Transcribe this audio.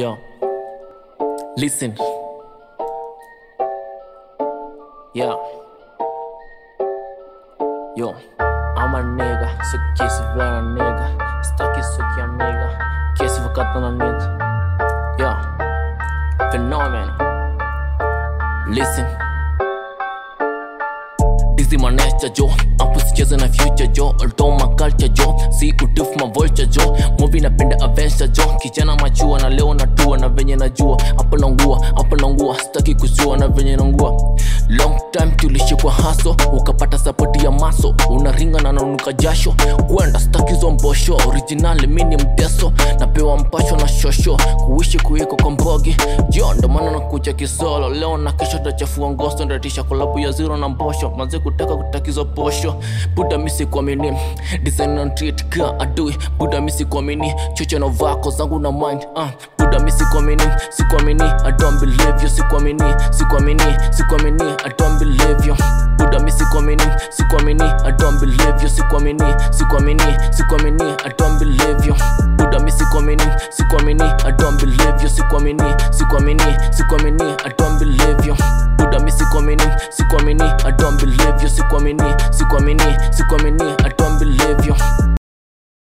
Yo, listen. Yeah. Yo, I'm a nigga, so kiss if we're a nigga. Stuck is so a nigga, kiss if I got on a nigga. Yeah, phenomenon. Listen. Dizzy my nature, yo. I'm positions in the future, yo. Although my culture, yo. See, we diff my vulture, yo. Movie napenda adventure jo Kijana machua na leo natua na venye najua. Hapa naungua, hapa naungua Sitaki kuzua na venye naungua Long time tulishikwa haso Ukapata sapoti ya maso Unaringa na nanuka jasho. Kwenda stakizo mbosho. Original mini mteso. Napewa mpasho na shosho. Kuishi kuiko kwa mbogi. Jo ndo maana nakuja kisolo. Leo na kesho tachafua ngoso. Ndatisha kolabu ya zero na mbosho. Manze kutaka kutakizo posho. Buda misi kuamini. Design on treat ka adui. Buda misi kuamini me na vako zangu na mind uh, buda mi sikuamini sikuamini i don't believe you. Sikuamini sikuamini sikuamini i don't believe you. Buda mi sikuamini sikuamini i don't believe you. Sikuamini sikuamini sikuamini i don't believe you. Buda mi sikuamini sikuamini i don't believe you. Sikuamini sikuamini sikuamini i don't believe you. Buda mi sikuamini sikuamini i don't believe you. Sikuamini sikuamini sikuamini i